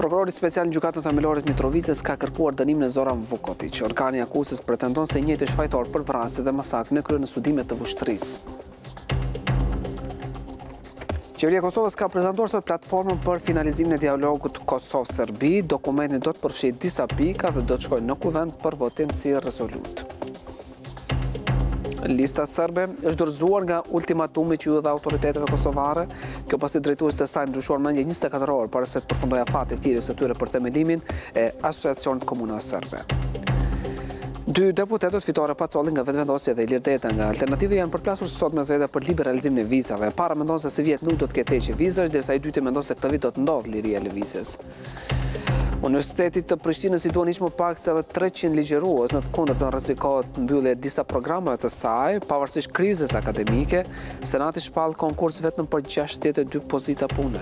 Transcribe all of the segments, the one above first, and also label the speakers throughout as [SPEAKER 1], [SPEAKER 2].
[SPEAKER 1] Prokurori special në Gjukatën Themelore të Mitrovicës ka kërkuar dënimin e Zoran Vukotiq, që organi i akuzës pretendon se njëjti është fajtor për vrasje dhe masakrën e kryer në Studime të Vushtrrisë. Qeveria e Kosovës ka prezantuar sot platformën për finalizimin e dialogut Kosovë-Serbi, dokumenti do të përfshijë disa pika dhe do të shkojë në kuvend për votim si rezolutë. Lista Serbe është dorëzuar nga ultimatumi që iu dha autoriteteve kosovare, kjo pasi drejtuesit e saj ndryshuan mendje 24 orë para se të përfundojë afati i thirrjes së tyre për themelimin e Asociacionit të Komunave Serbe. Dy deputetët Fitore Pacolli nga Vetëvendosje dhe Ilir Deda nga Alternativa janë përplasur sot mes vete për liberalizimin e vizave. E para mendon se sivjet nuk do të ketë heqje vizash, derisa i dyti mendon se këtë vit do të ndodhë liria e lëvizjes. Universitetit të Prishtinës i duhen hiç më pak se edhe 300 ligjërues, në të kundërtën rrezikohet mbyllja e disa programeve të saj, pavarësisht krizës akademike, Senati shpall konkurs vetëm për 62 pozita pune.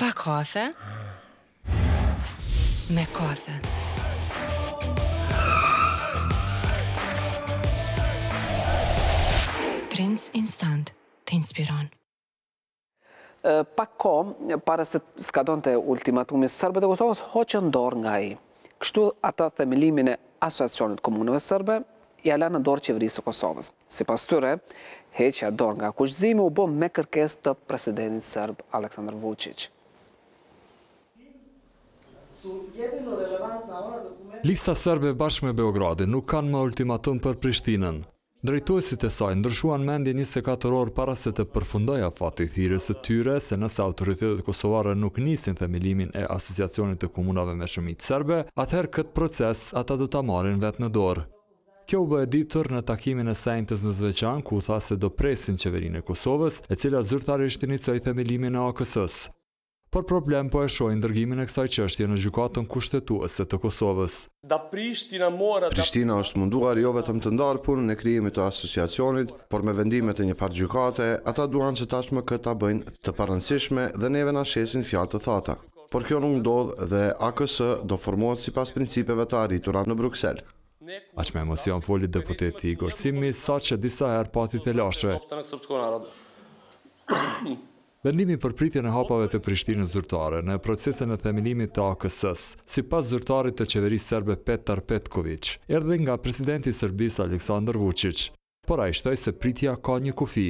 [SPEAKER 2] Pa kafe, me kafe. Prince Instant të inspiron.
[SPEAKER 1] Pak kohë para se të skadonte ultimatumi, serbët e Kosovës hoqën dorë nga ai. Kështu ata themelimin e Asociacionit të Komunave Serbe ia lanë në dorë Qeverisë së Kosovës. Sipas tyre, heqja dorë nga kushtëzimi u bë me kërkesë të presidentit serb Aleksandër Vuçiç.
[SPEAKER 3] Lista Serbe bashkë me Beogradin nuk kanë më ultimatum për Prishtinën. Drejtuesit e saj ndryshuan mendje njëzet e katër orë para se të përfundojë afati i thirrjes së tyre se nëse autoritetet kosovare nuk nisin themelimin e Asociacionit të Komunave me Shumicë Serbe, atëherë këtë proces ata do ta marrin vetë në dorë. Kjo u bë e ditur në takimin e së enjtes në Zveçan, ku u tha se do presin Qeverinë e Kosovës, e cila zyrtarisht inicioi themelimin e AKS-së. Por problem po e shohin dërgimin e kësaj çështjeje në Gjykatën Kushtetuese të Kosovës.
[SPEAKER 4] Prishtina është munduar jo vetëm të ndarë punën e krijimit të Asociacionit, por me vendimet e një farë gjykate, ata duan që tashmë këtë ta bëjnë të parëndësishme dhe neve na shesin fjalë të thata. Por kjo nuk ndodh dhe AKS do formohet sipas principeve të arritura në Bruksel.
[SPEAKER 3] Aq me emocion foli deputeti Igor Simiq, saqë disa herë pati telashe. Vendimi për pritjen e hapave të Prishtinës zyrtare në procesin e themelimit të AKS-së, sipas zyrtarit të qeverisë serbe Petar Petkoviq, erdhi nga presidenti i Serbisë Aleksandër Vuçiq, por ai shtoi se pritja ka një kufi.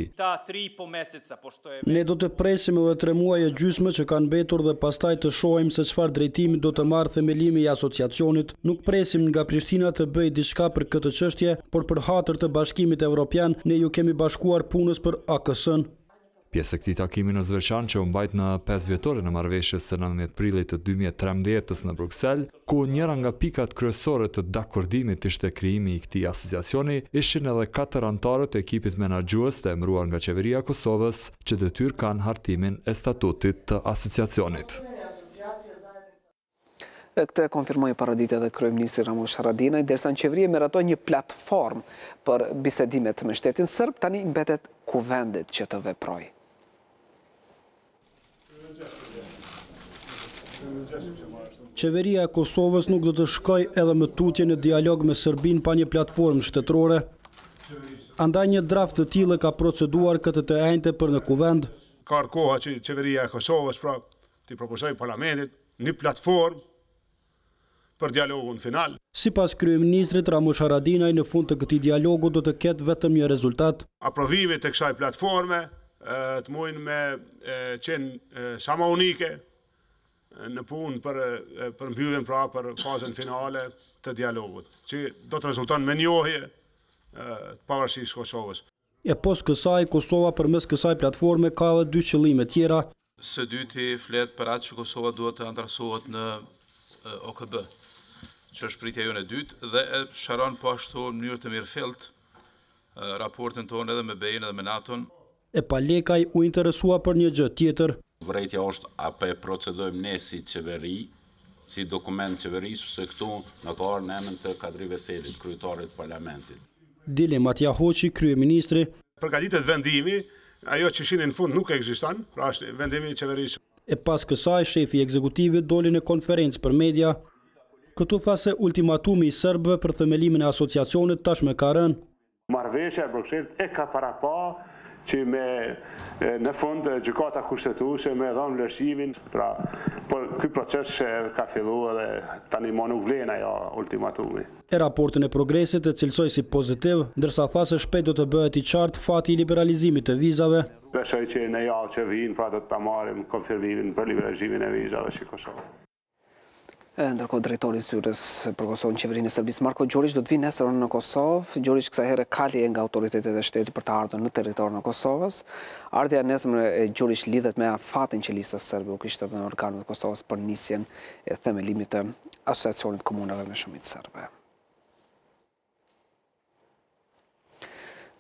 [SPEAKER 5] Ne do të presim edhe tre muaj e gjysmë që kanë mbetur dhe pastaj të shohim se çfarë drejtimi do të marrë themelimi i Asociacionit. Nuk presim nga Prishtina të bëjë diçka për këtë çështje, por për hatër të Bashkimit Evropian ne iu kemi bashkuar punës për AKS-në.
[SPEAKER 3] Pjesë e këtij takimi në Zveçan që u mbajt në pesë vjetorin e marrëveshjes së nëntëmbëdhjetë prillit të dy mijë e trembëdhjetë-s në Bruksel, ku njëra nga pikat kryesore të dakordimit ishte krijimi i këtij asociacioni, ishin edhe katër anëtarët e ekipit menaxhues të emëruar nga Qeveria e Kosovës, që detyrë kanë hartimin e statutit të asociacionit.
[SPEAKER 1] E këtë e konfirmoi paradite edhe kryeministri Ramush Haradinaj, derisa në qeveri e miratoi një platformë për bisedimet me shtetin serb, tani mbetet Kuvendit që të veprojë.
[SPEAKER 5] Qeveria e Kosovës nuk do të shkojë edhe më tutje në dialog me Serbinë pa një platformë shtetërore. Andaj një draft të tillë e ka proceduar këtë të enjte për në kuvend.
[SPEAKER 6] Ka ardhë koha që qeveria e Kosovës, pra, T'i propozojë Parlamentit një platformë për dialogun final.
[SPEAKER 5] Sipas kryeministrit Ramush Haradinaj në fund të këtij dialogu do të ketë vetëm një rezultat.
[SPEAKER 6] Aprovimit të kësaj platforme të mujnë me qenë sa më unike në punë për përmbylljen pra për fazën finale të dialogut, që do të rezultojë me njohje të pavarësisë së Kosovës.
[SPEAKER 5] E pos kësaj, Kosova përmes kësaj platforme ka edhe dy qëllime tjera,
[SPEAKER 7] Së dyti, flet për atë që Kosova duhet të anëtarësohet në OKB, që është pritja jonë e dytë dhe e sqaron po ashtu në mënyrë të mirëfilltë raportin tonë edhe me BE-në dhe me NATO-n.
[SPEAKER 5] E Pal Lekaj u interesua për një gjë tjetër.
[SPEAKER 8] Vërejtja është a po e procedojmë ne si qeveri, si dokument qeverisë, se këtu na ka ardhur në emën të Kadri Veselit, kryetarit të Parlamentit.
[SPEAKER 5] Dilemat ia hoqi kryeministri.
[SPEAKER 6] Përgatitet vendimi, ajo që shihni në fund nuk ekziston, pra është vendim i qeverisë.
[SPEAKER 5] E pas kësaj shefi i ekzekutivit doli në konferencë për media. Këtu tha se ultimatumi i serbëve për themelimin e Asociacionit tashmë ka rënë.
[SPEAKER 6] Marrëveshja e Brukselit e ka parapa që më në fund Gjykata Kushtetuese me dhënë vlerësimin, pra por ky proces ka fillu edhe tani më nuk vlen ai ultimatumi.
[SPEAKER 5] e raportin e progresit e cilësoi si pozitiv, ndërsa tha se shpejt do të bëhet i qartë fati i liberalizimit të vizave.
[SPEAKER 6] Besoj që në javët që vijnë pra do të marrim konfirmimin për liberalizimin e vizave si Kosovë.
[SPEAKER 1] Ndërkohë drejtori i Zyrës për Kosovën në Qeverinë e Serbisë, Marko Gjuriq do të vijë nesër në Kosovë. Gjuriq kësaj here ka leje nga autoritetet e shtetit për të ardhur në territorin e Kosovës. Ardhja e nesërme e Gjuriqit lidhet me afatin që Lista Serbe u kishte dhënë organeve të Kosovës për nisjen e themelimit të Asociacionit të Komunave me Shumicë Serbe.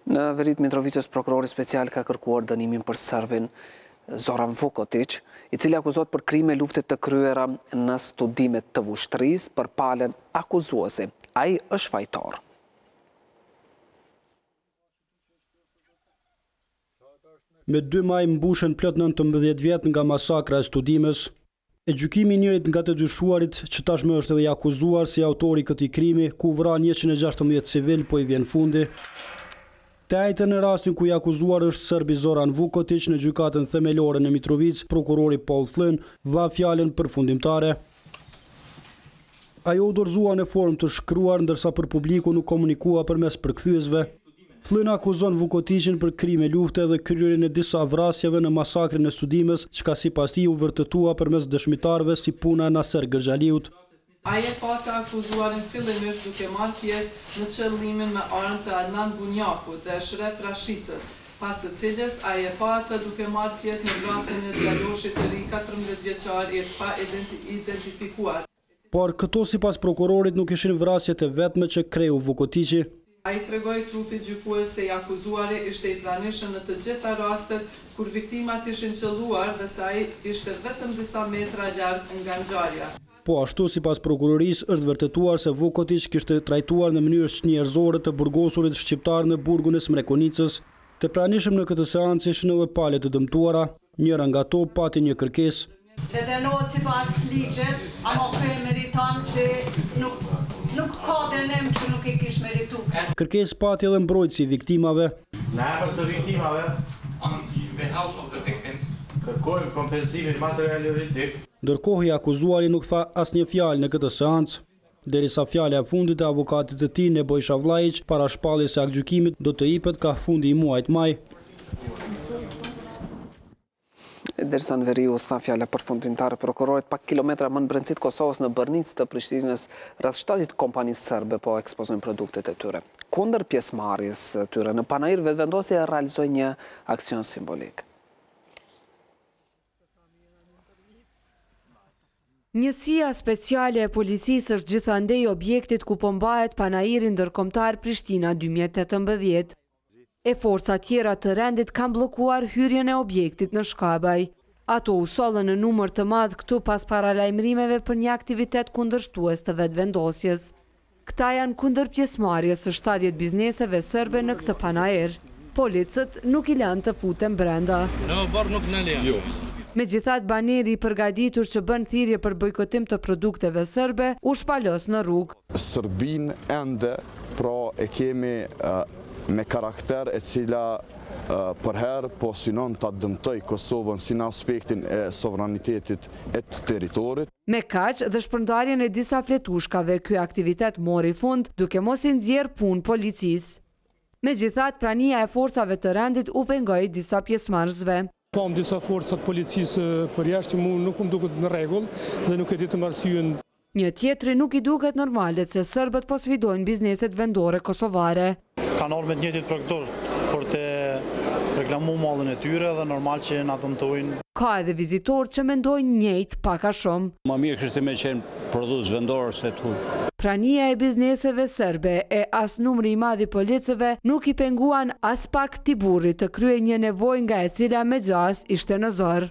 [SPEAKER 1] Në veri të Mitrovicës, prokurori special ka kërkuar dënimin për serbin Zoran Vukotiq, i cili akuzohet për krime lufte të kryera në Studime të Vushtrrisë. Për palën akuzuese ai është fajtor.
[SPEAKER 5] Me 2 maj mbushen plot 19 vjet nga masakra e Studimes. E gjykimit të njërit nga të dyshuarit, që tashmë është edhe i akuzuar si autor i këtij krimi, ku u vranë njëqind e gjashtëmbëdhjetë civilë, po i vjen fundi. Të enjten në rastin ku i akuzuar është serbi Zoran Vukotiq, në Gjykatën Themelore në Mitrovicë, prokurori Paul Flynn dha fjalën përfundimtare. Ajo u dorëzua në formë të shkruar, ndërsa për publikun u komunikua përmes përkthyesve. Flynn akuzon Vukotiqin për krime lufte dhe kryerjen e disa vrasjeve në masakrën e Studimes, çka sipas tij u vërtetua përmes dëshmitarëve si puna e Naser Gërxhaliut.
[SPEAKER 9] Ai e pa të akuzuarin fillimisht duke marrë pjesë në qëllimin me armë të Adnan Bunjakut dhe Eshref Rashicës, pas së cilës ai e pa atë duke marrë pjesë në vrasjen e djaloshit të ri katërmbëdhjetë vjeçar i paidentifikuar.
[SPEAKER 5] Por, këto sipas prokurorit nuk ishin vrasjet e vetme që kreu Vukotiqi.
[SPEAKER 9] Ai i tregoi trupit gjykues se i akuzuari ishte i pranishëm në të gjitha rastet kur viktimat ishin qëlluar dhe se ai ishte vetëm disa metra larg nga ngjarja.
[SPEAKER 5] Po ashtu, sipas prokurorisë, është vërtetuar se Vukotiq kishte trajtuar në mënyrë çnjerëzore të burgosurit shqiptarë në burgun e Smrekonicës. Të pranishëm në këtë seancë ishin edhe palët e dëmtuara. Njëra nga to pati një
[SPEAKER 10] kërkesë. Të dënohet sipas ligjit, ama ky e meriton që nuk nuk ka dënim që nuk e kish merituar.
[SPEAKER 5] Kërkesë pati edhe mbrojtësi i viktimave.
[SPEAKER 11] Në emër të viktimave, kërkojmë kompensimin material-juridik.
[SPEAKER 5] Ndërkohë, i akuzuari nuk tha asnjë fjalë në këtë seancë, derisa fjala e fundit e avokatit të tij, Nebojsha Vllajiq, para shpalljes së aktgjykimit, do të ipet kah fundi i muajit maj.
[SPEAKER 1] Derisa në veri u tha fjala përfundimtare e prokurorit, pak kilometra më në brendësi të Kosovës, në Bërnicë të Prishtinës, rreth shtatëdhjetë kompani serbe po ekspozojnë produktet e tyre. Kundër pjesëmarrjes së tyre në panair, Vetëvendosje realizoi një aksion simbolik.
[SPEAKER 12] Njësia Speciale e Policisë është gjithandej objektit ku po mbahet Panairi Ndërkombëtar Prishtina dy mijë e tetëmbëdhjetë e forcat tjera të rendit kanë bllokuar hyrjen e objektit në Shkabaj. Ato u sollën në numër të madh këtu pas paralajmërimeve për një aktivitet kundërshtues të Vetëvendosjes. Këta janë kundër pjesëmarrjes së shtatëdhjetë bizneseve serbe në këtë panair. Policët nuk i lanë të futen brenda. Megjithatë, baneri i përgatitur që bën thirrje për bojkotim të produkteve serbe u shpalos në rrugë.
[SPEAKER 13] Serbinë ende pra e kemi me karakter e cila përherë po synon ta dëmtojë Kosovën si në aspektin e sovranitetit e të territorit,
[SPEAKER 12] Me kaq dhe shpërndarjen e disa fletushkave ky aktivitet mori fund duke mos i nxjerrë punë policisë. Megjithatë, prania e forcave të rendit u pengoi disa pjesëmarrësve.
[SPEAKER 14] Pamë disa forca të policisë përjashtë që mua nuk më duket në rregull dhe nuk e ditëm arsyen.
[SPEAKER 12] Një tjetri nuk i duket normale se serbët po sfidojnë bizneset vendore kosovare.
[SPEAKER 15] Kanë ardhur me të njëjtit produkte për të reklamu mallin e tyre dhe normal që na dëmtojnë.
[SPEAKER 12] Ka edhe vizitorë që mendojnë njëjtë pak a shumë.
[SPEAKER 16] Më mirë kishte me qenë prodhues vendor se turk.
[SPEAKER 12] Prania e bizneseve serbe e as numri i madh i policëve nuk i penguan aspak këtij burri të kryejë një nevojë për të cilën me gjasë ishte në zor.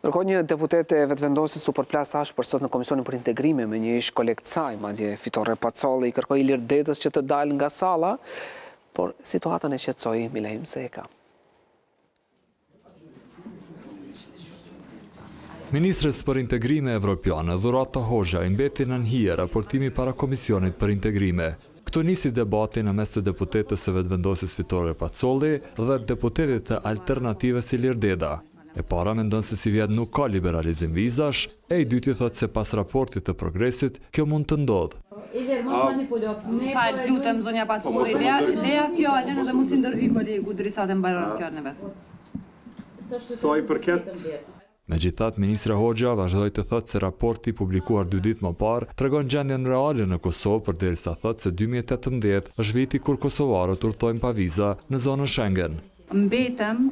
[SPEAKER 1] Ndërkohë një deputete e Vetëvendosjes u përplas ashpër sot në Komisionin për Integrime me një ish-koleg të saj, madje Fitore Pacolli i kërkoi Ilir Dedës që të dalë nga salla, por situatën e qetësoi Milaim Zeka.
[SPEAKER 3] Ministres për Integrime Evropiane, Dhurata Hoxha, i mbeti nën hije raportimi para Komisionit për Integrime. Këtu nisi debati në mes të deputetes së Vetëvendosjes Fitore Pacolli dhe deputetit të Alternativës Ilir Deda. E para mendon se sivjet nuk ka liberalizim vizash, e i dyti thotë se pas raportit të Progresit kjo mund të ndodhë.
[SPEAKER 17] Ilir, mos manipulo. Ne po e luajmë. Ju lutem zonja Pacolli, lëja fjalën edhe mos i ndërhy kolegu derisa ta mbaron fjalën e vet.
[SPEAKER 18] Sa i
[SPEAKER 3] përket. Megjithatë, ministrja Hoxha vazhdoi të thotë se raporti i publikuar dy ditë më parë tregon gjendjen reale në Kosovë përderisa thotë se dy mijë e tetëmbëdhjetë është viti kur kosovarët udhëtojnë pa viza në zonën Shengen.
[SPEAKER 17] Mbetem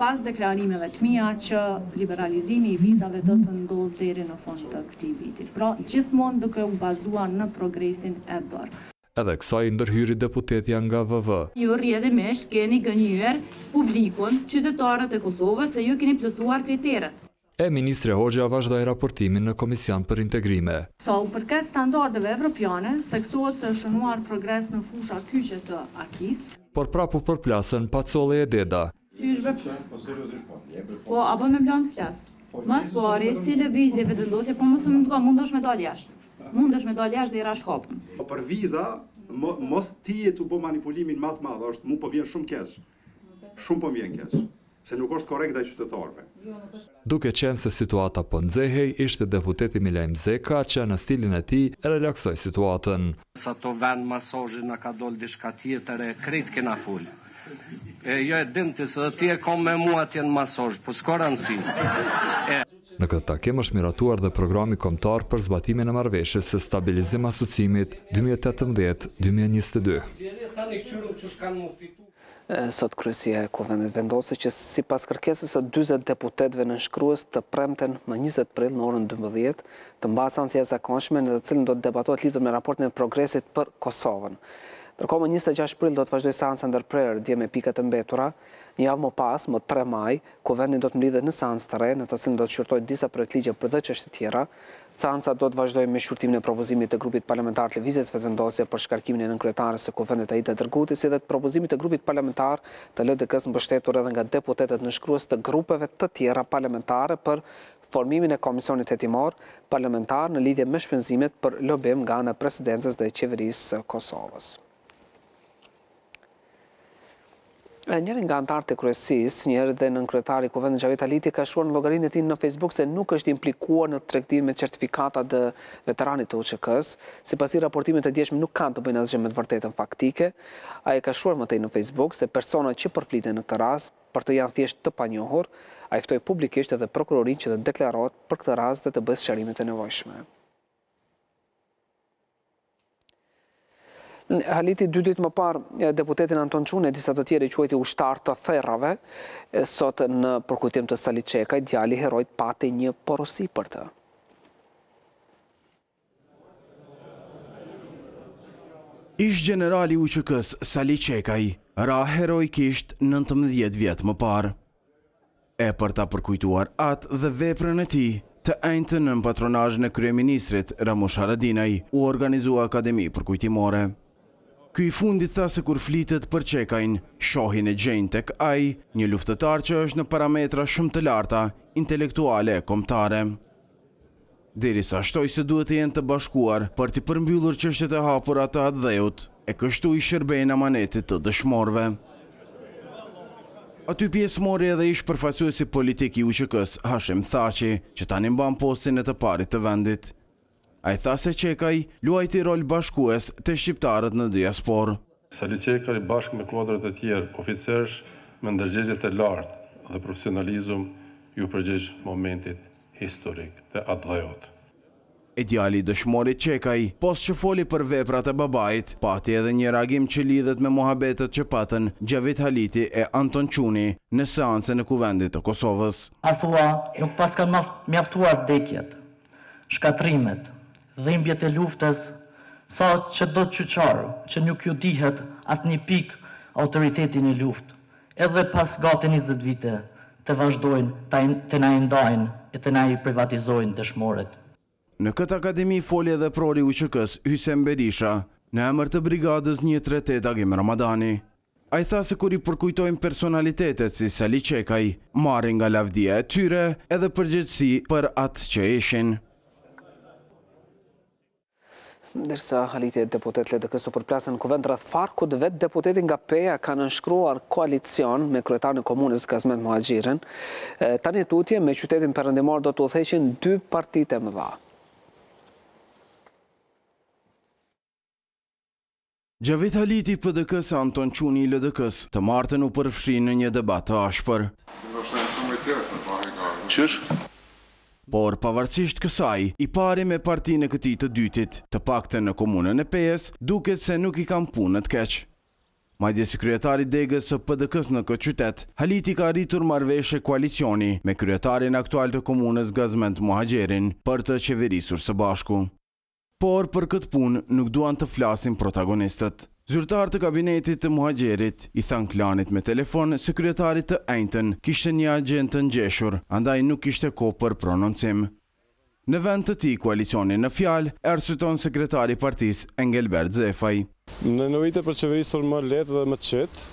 [SPEAKER 17] pas deklarimeve të mia që liberalizimi i vizave do të ndodhë deri në fund të këtij viti, pra gjithmonë duke u bazuar në progresin e bërë.
[SPEAKER 3] Edhe kësaj i ndërhyri deputetja nga VV.
[SPEAKER 17] Ju rrjedhimisht keni gënjyer publikun, qytetarët e Kosovës se ju keni plotësuar kriteret.
[SPEAKER 3] E ministre Hoxha vazhdoi raportimin në Komision për Integrime.
[SPEAKER 17] Sa u përket standardeve evropiane, theksohet se është shënuar progres në fusha kyçe të Acquis.
[SPEAKER 3] Por prapë u përplasën Pacolli e Deda.
[SPEAKER 17] Qyshbe Po, a po më lenë të flas. Më së pari, si lëvizje Vetëvendosje, po mos më duka mundesh me dal jashtë. Mundesh me dal jashtë dhe i ra shkapin.
[SPEAKER 18] Po për viza, mos ti je tu bo manipulimin ma të madh, është mu po m'vjen shumë keq. Shumë po më vjen keq. Se nuk është korrekt ndaj qytetarëve.
[SPEAKER 3] Duke qenë se situata po nxehej, ishte deputeti Milaim Zeka, që në stilin e tij, e relaksoi situatën.
[SPEAKER 19] Sa te vend masazhi na ka dol diçka tjetër e krejt kena fol e jo e din ti se dhe ti ke kon me mu atje në masazh po s'ka rëndësi e.
[SPEAKER 3] Në këtë takim është miratuar dhe programi kombëtar për zbatimin e marrëveshjes së stabilizim asociimit dy mijë e tetëmbëdhjetë dy mijë e njëzet e dy.
[SPEAKER 1] Sot Kryesia e Kuvendit vendosi që sipas kërkesës së dyzet deputetëve nënshkrues të premten më njëzet prill në orën dymbëdhjetë të mbahet seancë e jashtëzakonshme në të cilën do të debatohet lidhur me raportin e Progresit për Kosovën. Ndërkohë më njëzet e gjashtë prill do të vazhdojë seanca e ndërprerë dje me pikat e mbetura. Një javë më pas, më tre maj, Kuvendi do të mblidhet në seancë të re në të cilën do të shqyrtojë disa projektligje dhe çështje tjera. Seanca do të vazhdojë me shqyrtimin e propozimit të grupit parlamentar të Lëvizjes Vetëvendosje për shkarkimin e nënkryetarës së Kuvendit Aida Dërguti si dhe të propozimit të grupit parlamentar të LDK-së mbështetur edhe nga deputetët nënshkrues të grupeve të tjera parlamentare për formimin e Komisionit Hetimor Parlamentar në lidhje me shpenzimet për lobim nga ana e Presidencës dhe Qeverisë së Kosovës. Njëri nga anëtarët e kryesisë, njëherë dhe nënkryetari i Kuvendit Xhavit Haliti ka shkruar në llogarinë e tij në Facebook se nuk është implikuar në tregti me certifikata të veteranit të UÇK-së. Sipas tij raportimet e djeshme nuk kanë të bëjnë asgjë me të vërtetën faktike. Ai ka shkruar më tej në Facebook se personat që përfliten në këtë rast për të janë thjesht të panjohur. Ai ftoi publikisht edhe prokurorin që të deklarohet për këtë rast dhe të bëjë sqarimet e nevojshme. Haliti dy ditë më parë deputetin Anton Çun e disa të tjerë i quajti ushtarë të therrave, sot në përkujtim të Sali Çekaj, djali i heroit pati një porosi për të.
[SPEAKER 20] Ish-gjenerali i UÇK-së, Sali Çekaj, ra heroikisht nëntëmbëdhjetë vjet më parë. E për ta përkujtuar atë dhe veprën e tij, të enjten nën patronazhin e kryeministrit, Ramush Haradinaj, u organizua akademi përkujtimore. Ky i fundit tha se kur flitet për Çekajn, shohin e gjejnë tek ai, një luftëtar që është në parametra shumë të larta, intelektuale e kombëtare. derisa shtoi se duhet të jenë të bashkuar për t'i përmbyllur çështjet e hapura të atdheut, e kështu i shërbejnë amanetit të dëshmorëve. Aty pjesë mori edhe ish-përfaqësuesi politik i UÇK-së, Hashim Thaçi, që tani mban postin e të parit të vendit. Ai tha se Çekaj luajti rol bashkues te shqiptarët në diasporë.
[SPEAKER 21] Sali Çekaj bashkë me kuadrat e tjerë oficerësh me ndërgjegje të lartë dhe profesionalizëm iu përgjigj momentit. historik të atdheut.
[SPEAKER 20] E djali i dëshmorit Çekaj, pos që foli për veprat e babait, pati edhe një reagim që lidhet me muhabetet që patën Xhavit Haliti e Anton Quni në seancën e Kuvendit të Kosovës.
[SPEAKER 22] A thua, nuk paskan mjaftuar vdekjet, shkatërrimet, dhimbjet e luftës sa që do qyqarë që nuk ju dihet asnjë pikë autoriteti në luftë, edhe pas gati njëzet vite, të vazhdojnë të na i ndajnë e të na i privatizojnë dëshmorët.
[SPEAKER 20] Në këtë Akademi foli edhe eprori i UÇK-së, Hysen Berisha, në emër të Brigadës një tre tetë Agim Ramadani. Ai tha se kur i përkujtojnë personalitetet si Sali Çekaj, marrin nga lavdia e tyre edhe përgjegjësi për atë që ishin.
[SPEAKER 1] Ndërsa Haliti e deputetë të LDK-së u përplasën në Kuvend rreth FARK-ut, vetë deputeti nga Peja ka nënshkruar koalicion me kryetarin e Komunës, Gazmend Muhaxherin. Tani e tutje, me qytetin perëndimor do të udhëheqin dy partitë e mëdha.
[SPEAKER 20] Xhavit Haliti i PDK-së e Anton Quni i LDK-së, të martën u përfshinë në një debat të ashpër.
[SPEAKER 23] Qysh?
[SPEAKER 20] Por, pavarësisht kësaj, i pari me partinë e këtij të dytit, të paktën në Komunën e Pejës, duket se nuk i kanë punët keq. Madje si kryetar i degës së PDK-së në këtë qytet, Haliti ka arritur marrëveshje koalicioni me kryetarin aktual të Komunës Gazmend Muhaxherin për të qeverisur së bashku. Por për këtë punë nuk duan të flasin protagonistët. Zyrtarë të kabinetit të Muhaxherit i thanë Klanit me telefon se kryetari të enjten kishte një agjendë të ngjeshur, andaj nuk kishte kohë për prononcim. Në vend të tij koalicionin në fjalë e arsyeton sekretari i partisë Engelbert Zefaj.
[SPEAKER 21] Na nevojitet për qeverisur më lehtë dhe më qetë,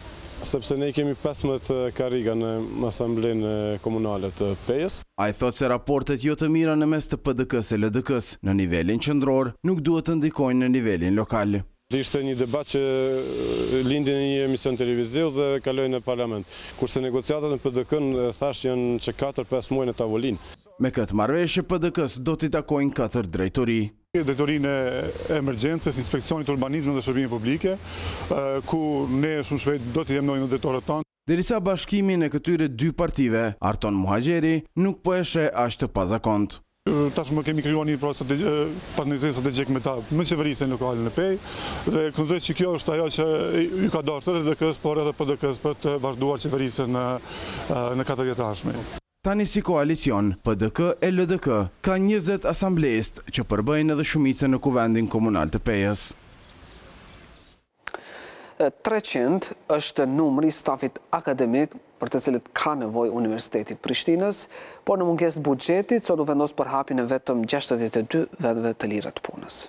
[SPEAKER 21] sepse ne i kemi pesëmbëdhjetë karriga në Asamblenë Komunale të
[SPEAKER 20] Pejës. Ai thotë se raportet jo të mira në mes të PDK-së e LDK-së, në nivelin qendror, nuk duhet të ndikojnë në nivelin lokal.
[SPEAKER 21] Ishte një debat që lindi në një emision televiziv dhe kaloi në Parlament. Kurse negociatat me PDK-në thashë janë që katër, pesë muaj në tavolinë.
[SPEAKER 20] Me këtë marrëveshje PDK-së do t'i takojnë katër drejtori.
[SPEAKER 24] Drejtorinë e Emergjencës, Inspekcionit të Urbanizmit dhe Shërbimeve Publike, ku ne shumë shpejt do t'i emërojmë drejtorët tanë.
[SPEAKER 20] Derisa bashkimin e këtyre dy partive, Arton Muhaxhiri nuk po e sheh aq të
[SPEAKER 24] pazakontë. Tashmë kemi krijuar një partneritet strategjik me ta, me qeverisjen lokale në Pejë dhe konsideroj që kjo është ajo që ju ka dashtë edhe LDK-së, por edhe PDK-së për të vazhduar qeverisjen në katër vjet të ardhshme.
[SPEAKER 20] Tani si koalicion, PDK e LDK kanë njëzet asambleistë që përbëjnë edhe shumicën në Kuvendin Komunal të Pejës.
[SPEAKER 1] Treqind është numri i stafit akademik për të cilët ka nevojë Universiteti i Prishtinës, por në mungesë buxhetit, sot u vendos për hapjen e vetëm gjashtëdhjetë e dy vendeve të lira të punës.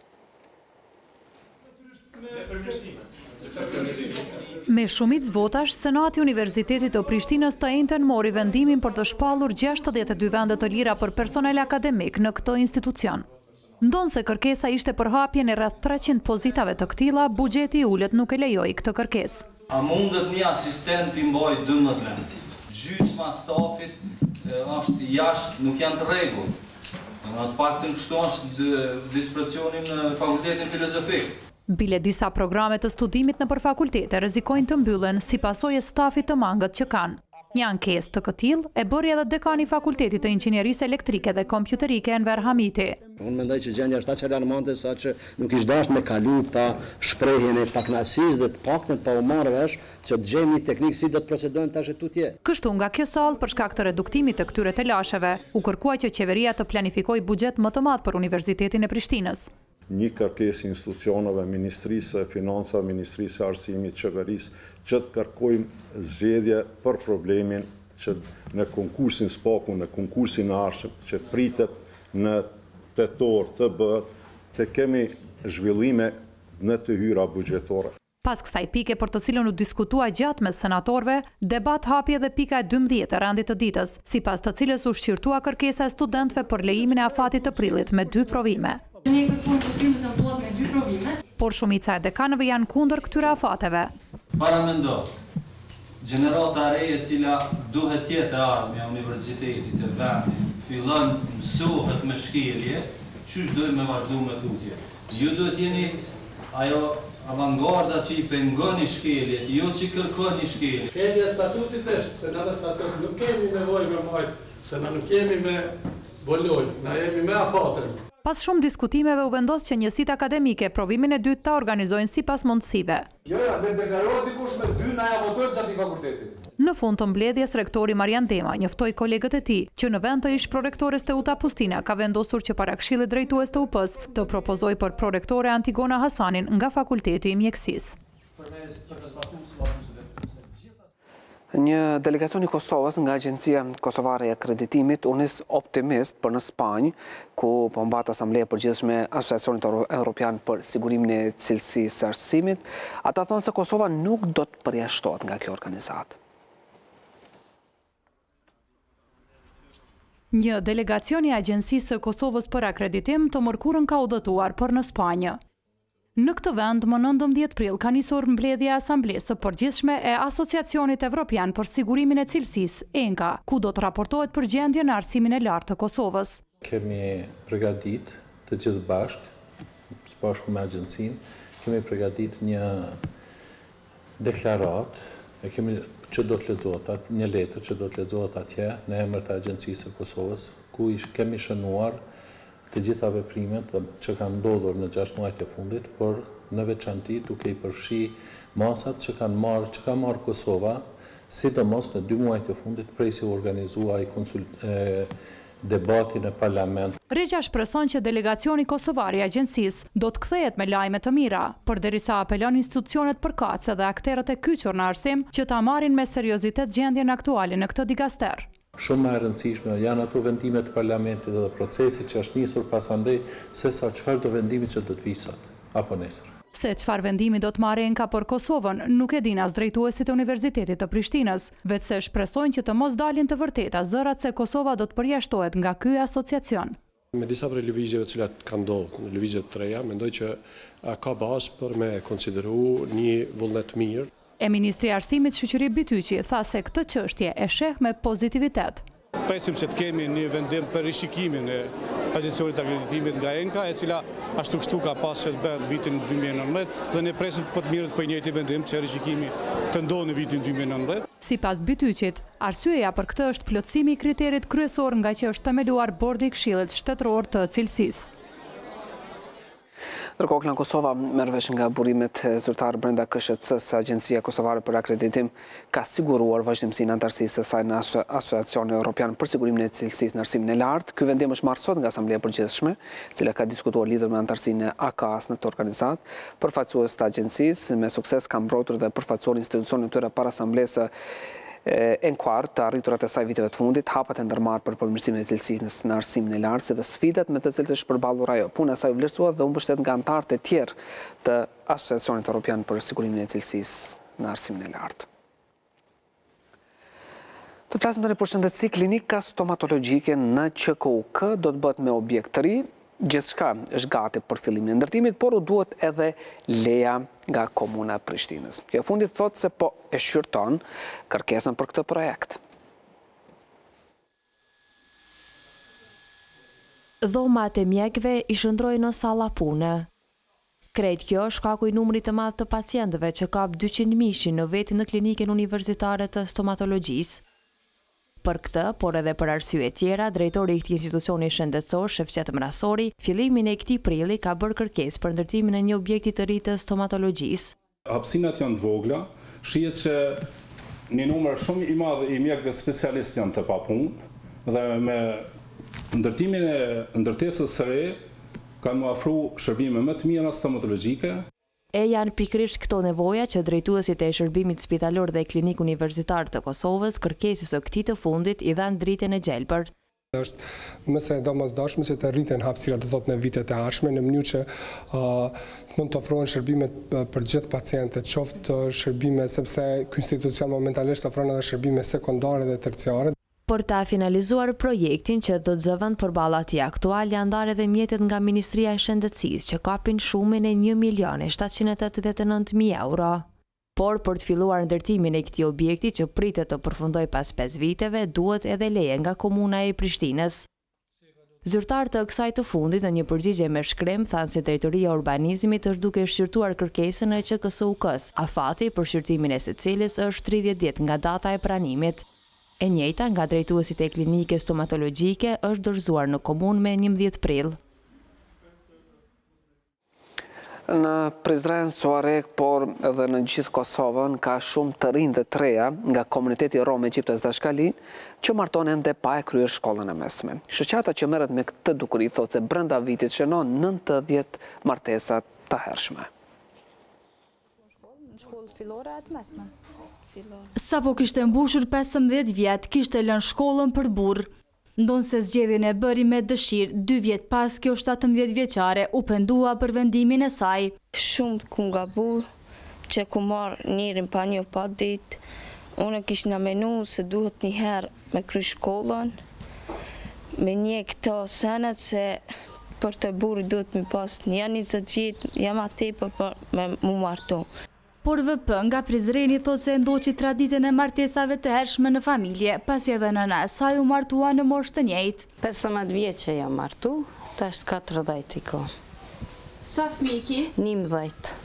[SPEAKER 25] Me shumicë votash, Senati i Universitetit të Prishtinës të enjten mori vendimin për të shpallur gjashtëdhjetë e dy vende të lira për personel akademik në këtë institucion. Ndonëse kërkesa ishte për hapjen e rreth treqind pozitave të këtilla, buxheti i ulët nuk e lejoi këtë kërkesë.
[SPEAKER 26] A mundet një asistent t'i mbajë dymbëdhjetë lëndë? Gjysma stafit është jashtë, nuk janë të rregullt. Domethënë të paktën kështu është disproporcioni në Fakultetin Filozofik.
[SPEAKER 25] Bile disa programe të studimit nëpër fakultete rrezikojnë të mbyllen si pasojë e stafit të mangët që kanë. Një ankesë të këtillë e bëri edhe dekani i Fakultetit të Inxhinierisë Elektrike dhe Kompjuterike Enver Hamiti.
[SPEAKER 27] Unë mendoj që gjendja është aq alarmante sa që nuk kish dashtë me kalu pa shprehjen e pakënaqësisë dhe të paktën pa u marrë vesh që të gjejmë një teknikë si do të procedojmë tash e tutje.
[SPEAKER 25] Kështu, nga kjo sallë, për shkak të reduktimit të këtyre telasheve, u kërkua që qeveria të planifikojë buxhet më të madh për Universitetin e Prishtinës.
[SPEAKER 28] Një kërkesë institucioneve, Ministrisë së Financave, Ministrisë së Arsimit, qeverisë, që të kërkojmë zgjidhje për problemin që në konkursin, së paku, në konkursin e ardhshëm që pritet, në tetor të bëhet të kemi zhvillime në të hyra buxhetore.
[SPEAKER 25] Pas kësaj pike për të cilën u diskutua gjatë mes senatorëve, debat hapi edhe pika e dymbëdhjetë e rendit të ditës, sipas të cilës u shqyrtua kërkesa e studentëve për lejimin e afatit të prillit me dy provime. Por shumica e dekanëve janë kundër këtyre afateve.
[SPEAKER 26] Paramendo, Gjenerata e re e cila duhet të jetë e ardhmja e universitetit, e vendit fillon mësohet me shkelje, qysh dojmë me vazhdu më tutje? Ju duhet jeni ajo avangarda që i pengoni shkeljet, jo që i kërkoni shkeljet.
[SPEAKER 29] Shkelja e statutit është se na me statut nuk kemi nevojë me majtë se na nuk jemi me Bolonjë, na jemi me afatin.
[SPEAKER 25] Pas shumë diskutimeve u vendos që njësitë akademike provimin e dytë ta organizojnë sipas mundësive.
[SPEAKER 29] Jo jo, le të deklarohet dikush me dy, na ia votojmë që aty ka vërtetë.
[SPEAKER 25] Në fund të mbledhjes rektori Marian Dema njoftoi kolegët e tij që në vend të ish-prorektores Teuta Pustina ka vendosur që para Këshillit Drejtues të UP-së të propozojë për prorektore Antigona Hasanin nga Fakulteti i Mjekësisë.
[SPEAKER 1] Një delegacion i Kosovës nga Agjencia Kosovare e Akreditimit u nis optimist për në Spanjë, ku po mbahet Asambleja e Përgjithshme e Asociacionit Europian për Sigurimin e Cilësisë së Arsimit. Ata thonë se Kosova nuk do të përjashtohet nga kjo organizatë.
[SPEAKER 25] Një delegacion i Agjencisë së Kosovës për Akreditim të mërkurën ka udhëtuar për në Spanjë. Në këtë vend, më nëntëmbëdhjetë prill ka nisur mbledhja e Asamblesë së Përgjithshme e Asociacionit Evropian për Sigurimin e Cilësisë, ENKA, ku do të raportohet për gjendjen në arsimin e lartë të Kosovës.
[SPEAKER 23] Kemi përgaditë të gjithë bashkë, së bashku me Agjencinë, kemi përgaditë një deklaratë, e kemi, që do të lexohet atje, një letër që do të lexohet atje në emër të Agjencisë së Kosovës, ku kemi shënuar të gjitha veprimet që kanë ndodhur në gjashtë muajt e fundit, por në veçanti duke i përfshi masat që kanë marrë, që ka marrë Kosova, sidomos në dy muajt e fundit prej si u organizua ai konsul, e, debati në Parlament.
[SPEAKER 25] Rexha shpreson që delegacioni kosovar i Agjencisë do të kthehet me lajme të mira, përderisa apelon institucionet përkatëse dhe akterët e kyçur në arsim që ta marrin me seriozitet gjendjen aktuale në këtë dikaster.
[SPEAKER 23] Shumë ma e rëndësishme janë ato vendime të Parlamentit dhe procesi që është nisur pasandej sesa çfarëdo vendimi që do të vijë sot. apo nesër.
[SPEAKER 25] Se çfarë vendimi do të marrë Enka për Kosovën, nuk e dinë as drejtuesit e Universitetit të Prishtinës, veçse shpresojnë që të mos dalin të vërteta zërat se Kosova do të përjashtohet nga ky asociacion.
[SPEAKER 30] Me disa prej lëvizjeve të cilat kanë ndodh, lëvizje të reja, mendoj që ka bazë për me konsideru një vullnet të mirë.
[SPEAKER 25] E ministri i Arsimit Shyqyri Bytyqi tha se këtë çështje e sheh me pozitivitet.
[SPEAKER 30] Presim që të kemi një vendim për rishikimin e Agjencionit të Akreditimit nga ENKA, e cila ashtu kështu ka pas që të bëhet në vitin dy mijë e nëntëmbëdhjetë dhe ne presim për t'u mirret po i njëjti vendim që rishikimi të ndodhë në vitin dy
[SPEAKER 25] mijë e nëntëmbëdhjetë. Sipas Bytyqit, arsyeja për këtë është plotësimi i kriterit kryesor ngaqë është themeluar Bordi i Këshillit Shtetëror të Cilësisë.
[SPEAKER 1] Ndërkohë Klan Kosova merr vesh nga burimet zyrtare brenda KSHC-së se Agjencia Kosovare për Akreditim ka siguruar vazhdimësinë e anëtarësisë së saj në Asociacionin Europian për Sigurimin e Cilësisë në Arsimin e Lartë. Ky vendim është marrë sot nga Asambleja e Përgjithshme, e cila ka diskutuar lidhur me anëtarësinë e AKA-së në këtë organizatë. Përfaqësuesit e Agjencisë, me sukses kanë mbrojtur dhe përfaqësuar institucionin e tyre para Asamblesë së ENQA-s, të arriturat e saj viteve të fundit, hapat e ndërmarrë për përmirësimin e cilësisë në arsimin e lartë, si dhe sfidat me të cilët është përballur ajo. Puna e saj u vlerësua dhe u mbështet nga anëtarët e tjerë të Asociacionit Europian për Sigurimin e Cilësisë në Arsimin e Lartë. Të flasim tani për shëndetësi, Klinika Stomatologjike në QKUK do të bëhet me objekt të ri, Gjithçka është gati për fillimin e ndërtimit, por u duhet edhe leja nga Komuna e Prishtinës. Kjo e fundit thotë se po e shqyrton kërkesën për këtë projekt.
[SPEAKER 31] Dhomat e mjekëve i shndërrojnë në salla pune. Krejt kjo shkaku i numrit të madh të pacientëve që kap dyqind mijëshin në vit në Klinikën Universitare të Stomatologjisë. Për këtë, por edhe për arsye tjera, drejtori i këtij institucioni shëndetësor, Shefqet Mrasori, fillimin e këtij prilli ka bërë kërkesë për ndërtimin e një objekti të ri të stomatologjisë.
[SPEAKER 32] Hapësinat janë të vogla, shihet që një numër shumë i madh i mjekëve specialistë janë të papunë dhe me ndërtimin e ndërtesës së re kanë me u ofru shërbime më të mira stomatologjike.
[SPEAKER 31] E janë pikërisht këto nevoja që drejtuesit e Shërbimit Spitalor dhe Klinik Universitar të Kosovës kërkesës së këtij të fundit i dhanë dritën e gjelbërt.
[SPEAKER 33] Është mëse e domosdoshme që të rriten hapësirat, do të thotë në vitet e ardhshme, në mënyrë që të mund të ofrohen shërbimet për të gjithë pacientët, qoftë shërbime, sepse ky institucion momentalisht ofron edhe shërbime sekondare dhe terciare.
[SPEAKER 31] Për ta finalizuar projektin që do të zë vend përballë atij aktual janë ndarë edhe mjetet nga Ministria e Shëndetësisë që kapin shumën e një milion e shtatëqind e tetëdhjetë e nëntë mijë euro. Por për të filluar ndërtimin e këtij objekti që pritet të përfundojë pas pesë viteve duhet edhe leje nga Komuna e Prishtinës. Zyrtarë të kësaj të fundit në një përgjigje me shkrim thanë se Drejtoria e Urbanizimit është duke shqyrtuar kërkesën e QKSUK-së, afati për shqyrtimin e së cilës është tridhjetë ditë nga data e pranimit. E njëjta nga drejtuesit e Klinikës Stomatologjike është dorëzuar në Komunë me njëmbëdhjetë prill.
[SPEAKER 1] Në Prizren, Suharekë, por edhe në gjithë Kosovën ka shumë të rinj dhe të reja nga komuniteti rom, egjiptas dhe ashkali, që martohen ende pa e kryer shkollën e mesme. Shoqata që merret me këtë dukuri thotë se brenda vitit shënon nëntëdhjetë martesa të hershme.
[SPEAKER 34] Sapo kishte mbushur pesëmbëdhjetë vjet, kishte lënë shkollën për burrë. Ndonëse zgjedhjen e bëri me dëshirë, dy vjet pas kjo shtatëmbëdhjetë vjeçare u pendua për vendimin e saj.
[SPEAKER 35] Shum kum gabu që kum marr njerin pa njoh pa dit, unë e kishna menu se duhet njëher me kry shkollën me një kto senet se për te burri duhet me pas ja njëzet vjet ja ma tepër për me u martu.
[SPEAKER 34] Por VP nga Prizreni thotë se e ndoqi traditën e martesave të hershme në familje, pasi edhe nëna e saj u martua në moshë të njëjtë.
[SPEAKER 35] Pesëmbëdhjetë vjeç që jam martu, tash katërdhjetë i kam.
[SPEAKER 34] Sa fëmijë
[SPEAKER 35] ke?
[SPEAKER 34] Njëmbëdhjetë.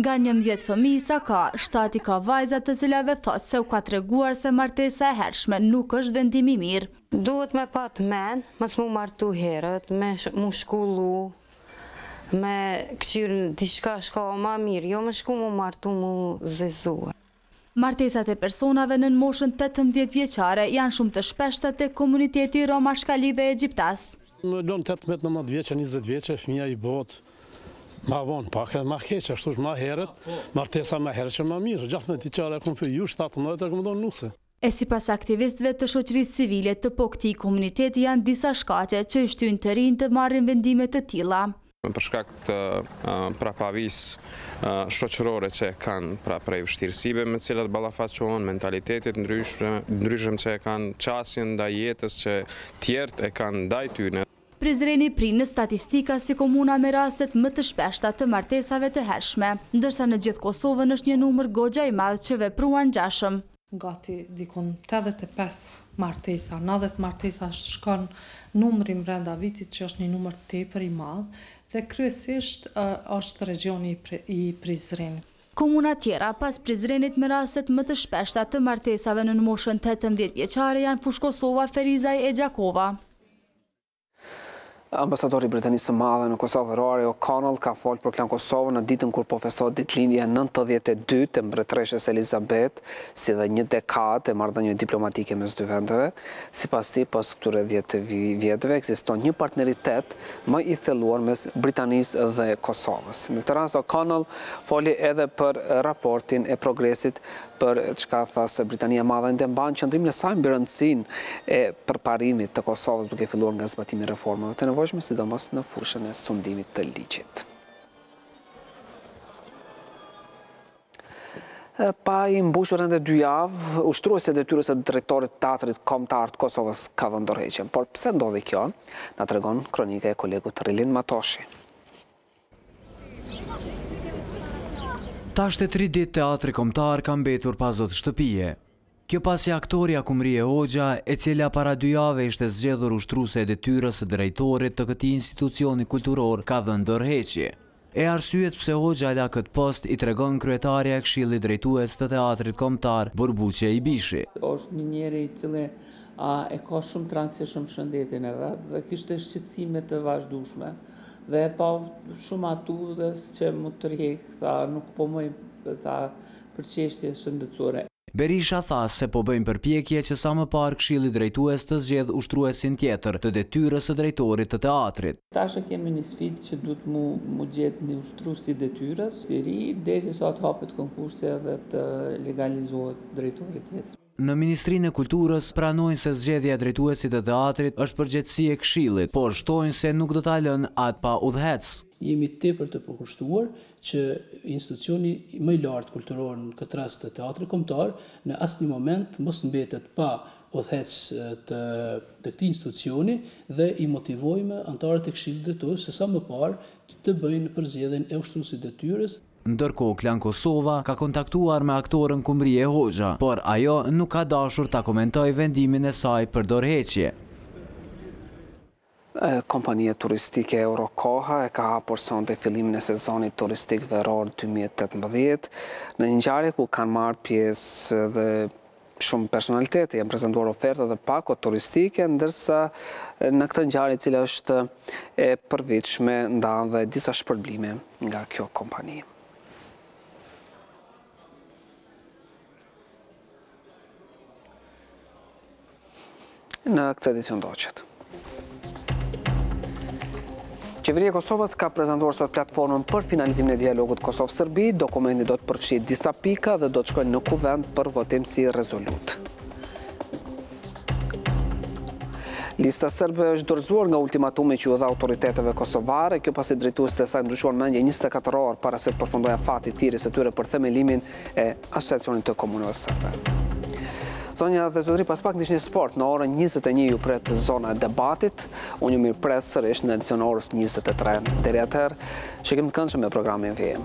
[SPEAKER 34] Nga njëmbëdhjetë fëmijë sa ka, shtatë i ka vajza të cilave thotë se u ka treguar se martesa e hershme nuk është vendim i mirë.
[SPEAKER 35] Duhet me pat men, mos mu martu herët, me mu shkollu, Me kqyr ni diçka shka o ma mirë, jo me shku mu martu mu zezu.
[SPEAKER 34] Martesat e personave nën moshën tetëmbëdhjetë vjeçare janë shumë të shpeshta tek komuniteti rom ashkali dhe egjiptas.
[SPEAKER 29] Me lon tetëmbëdhjetë, nëntëmbëdhjetë vjeçe, njëzet vjeçe fëmija i bohet ma vonë pak edhe ma keq, ashtu është ma herët, martesa ma herët qenë ma mirë, gjashtëmbëdhjetë vjeçare e kanë fy, ju shtatëmbëdhjetë e kanë më dhon nuse.
[SPEAKER 34] E sipas aktivistëve të shoqërisë civile të po këtij komuniteti janë disa shkaqe që i shtyjnë të rinjtë të marrin vendime të tilla.
[SPEAKER 36] Për shkak të prapavisë shoqërore që e kanë, pra prej vështirësive me të cilat ballafaqohen, mentalitetit të ndryshëm që e kanë, qasjen ndaj jetës që tjerët e kanë ndaj tyre.
[SPEAKER 34] Prizreni prin në statistika si komuna me rastet më të shpeshta të martesave të hershme, ndërsa në gjithë Kosovën është një numër goxha i madh që vepruan ngjashëm.
[SPEAKER 37] Gati dikund tetëdhjetë e pesë martesa, nëntëdhjetë martesa shkon numri mbrenda vitit që është një numër tepër i madh dhe kryesisht është regjioni i Prizrenit.
[SPEAKER 34] Komunat tjera pas Prizrenit me rastet më të shpeshta të martesave nën moshën tetëmbëdhjetë vjeçare janë Fushë-Kosova, Ferizaj e Gjakova.
[SPEAKER 1] Ambasadori i Britanisë së Madhe në Kosovë, Ruairi O'Connell, ka folë për Klan Kosovën në ditën kur po festohet ditëlindja e nëntëdhjetë e dytë e Mbretëreshës Elizabeth, si dhe një dekadë e marrëdhënieve diplomatike mes dy vendeve. Sipas tij, pas këtyre dhjetë vjetëve, ekziston një partneritet më i thelluar mes Britanisë dhe Kosovës. Me këtë rast, O'Connell foli edhe për raportin e progresit për çka tha se Britania e Madhe ende mban qëndrimin e saj mbi rëndësinë e përparimit të Kosovës duke filluar nga zbatimi i reformave të nevojshme sidomos në fushën e sundimit të ligjit. Pa i mbushur ende dy javë, ushtruesja e detyrës së drejtorit të Teatrit Kombëtar të Kosovës ka dhënë dorëheqjen. Por pse ndodhi kjo, na tregon kronika e kolegut Rilind Matoshi.
[SPEAKER 38] Tash e tri ditë Teatri Kombëtar ka mbetur pa zot shtëpie. Kjo pasi aktorja Kumrie Hoxha, e cila para dy javëve ishte zgjedhur ushtruese e detyrës së drejtorit të këtij institucioni kulturor ka dhënë dorëheqje. E arsyet pse Hoxha la këtë post i tregon kryetarja e Këshillit Drejtues të Teatrit Kombëtar, Burbuqe Ibishi.
[SPEAKER 39] Është një njeri i cili e ka shumë të rëndësishëm shëndetin e vet dhe kishte shqetësime të vazhdueshme. Dhe e pa shumë arsye që m'u tërhek, tha, nuk po moj, tha, për çeshtje shëndetësore.
[SPEAKER 38] Berisha tha se po bëjmë përpjekje që sa më parë Këshilli Drejtues të zgjedhë ushtruesin tjetër të detyrës së drejtorit të teatrit.
[SPEAKER 39] Tash e kemi një sfidë që duhet m'u gjetë një ushtrues i detyrës i ri, deri sa të hapet konkursi edhe të legalizohet drejtori tjetër.
[SPEAKER 38] Në Ministrinë e Kulturës pranojnë se zgjedhja e drejtuesit të teatrit është përgjegjësi e këshillit, por shtojnë se nuk do ta lënë atë pa udhëheqës.
[SPEAKER 40] Jemi tepër të përkushtuar që institucioni më i lartë kulturor, në këtë rast të Teatrit Kombëtar, në asnjë moment mos mbetet pa udhëheqës të këtij institucioni dhe i motivojmë anëtarët e Këshillit Drejtues se sa më parë të bëjnë përzgjedhjen e ushtruesit të detyrës,
[SPEAKER 38] Ndërkohë Klan Kosova ka kontaktuar me aktoren Kumrije Hoxha, por ajo nuk ka dashur ta komentojë vendimin e saj për dorëheqje.
[SPEAKER 1] Kompania turistike Eurokoha e ka hapur sonte fillimin e sezonit turistik veror dy mijë e tetëmbëdhjetë, në një ngjarje ku kanë marrë pjesë dhe Shumë personalitete janë prezentuar oferta dhe pako turistike, ndërsa në këtë ngjarje e cila është e përvitshme u ndanë dhe disa shpërblime nga kjo kompani. Në këtë edicion do të shihni. Qeveria e Kosovës ka prezantuar sot platformën për finalizimin e dialogut Kosovë-Serbi. Dokumenti do të përfshijë disa pika dhe do të shkojë në kuvend për votim si rezolutë. Lista serbe është dorëzuar nga ultimatumi që u dha autoriteteve kosovare, kjo pasi drejtuesit e saj ndryshuan mendje 24 orë para se të përfundojë afati i ri i tyre për themelimin e Asociacionit të Komunave Serbe. Zonja dhe zotërinj, pas pak ndiqni sport, në orën 21 ju pret zona e debatit, unë ju mirëpres sërish në edicionin e orës 23. Deri atëherë, shikim të këndshëm me programin vijim.